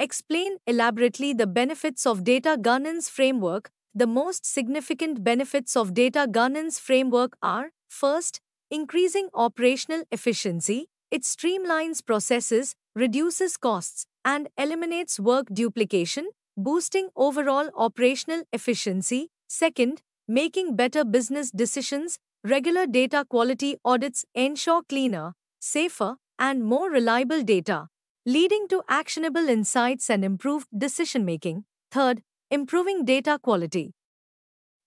Explain elaborately the benefits of data governance framework. The most significant benefits of data governance framework are first, increasing operational efficiency. It streamlines processes, reduces costs, and eliminates work duplication, boosting overall operational efficiency. Second, making better business decisions. Regular data quality audits ensure cleaner, safer, and more reliable data, leading to actionable insights and improved decision making. Third, improving data quality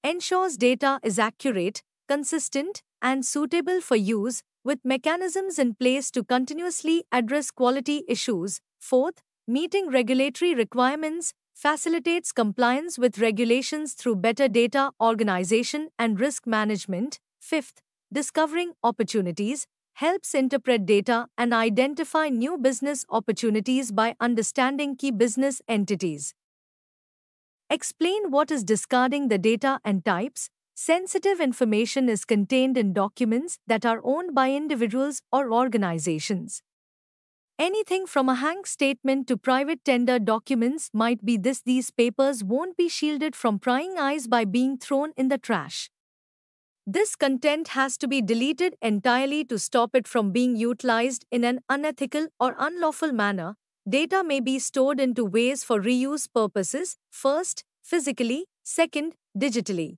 ensures data is accurate, consistent, and suitable for use, with mechanisms in place to continuously address quality issues. Fourth, meeting regulatory requirements facilitates compliance with regulations through better data organization and risk management. Fifth, discovering opportunities helps interpret data and identify new business opportunities by understanding key business entities. Explain what is discarding the data and types. Sensitive information is contained in documents that are owned by individuals or organizations. Anything from a Hank statement to private tender documents might be this. These papers won't be shielded from prying eyes by being thrown in the trash. This content has to be deleted entirely to stop it from being utilized in an unethical or unlawful manner. Data may be stored in two ways for reuse purposes first, physically, second, digitally.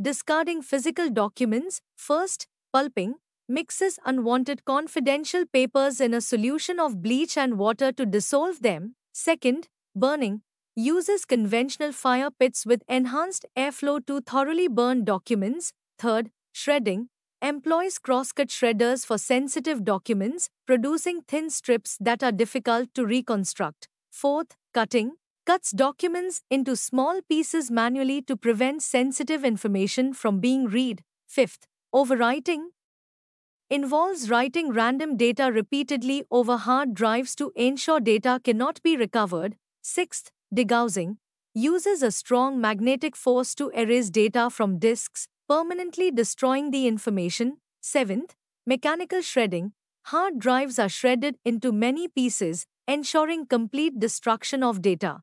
Discarding physical documents, first, pulping, mixes unwanted confidential papers in a solution of bleach and water to dissolve them. Second, burning, uses conventional fire pits with enhanced airflow to thoroughly burn documents. Third, shredding, employs crosscut shredders for sensitive documents, producing thin strips that are difficult to reconstruct. Fourth, cutting, cuts documents into small pieces manually to prevent sensitive information from being read. Fifth, overwriting, involves writing random data repeatedly over hard drives to ensure data cannot be recovered. Sixth, degaussing uses a strong magnetic force to erase data from disks, permanently destroying the information. Seventh, mechanical shredding. Hard drives are shredded into many pieces, ensuring complete destruction of data.